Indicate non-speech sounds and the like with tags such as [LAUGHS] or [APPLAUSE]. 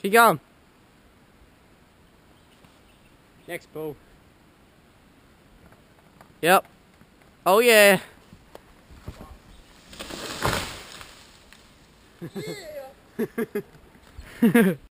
Keep going. Next ball. Yep. Oh yeah. [LAUGHS] Yeah. [LAUGHS]